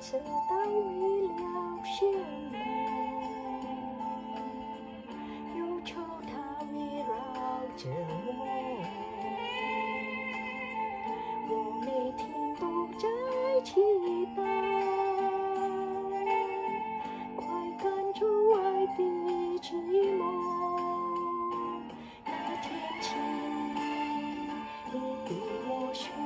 知道为了什么，忧愁它围绕着我，我每天都在期待，快赶走爱的寂寞。那天起，你对我说。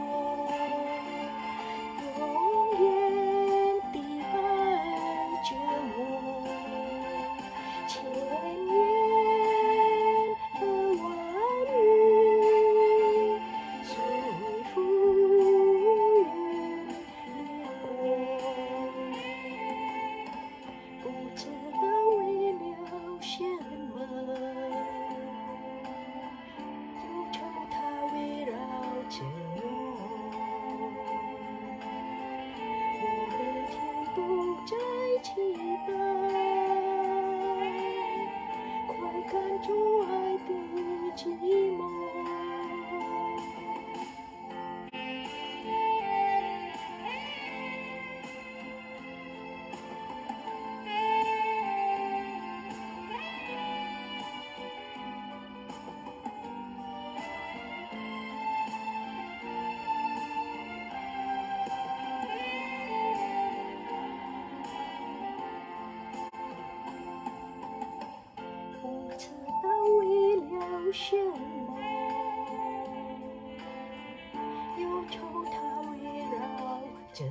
为了什么，忧愁它围绕着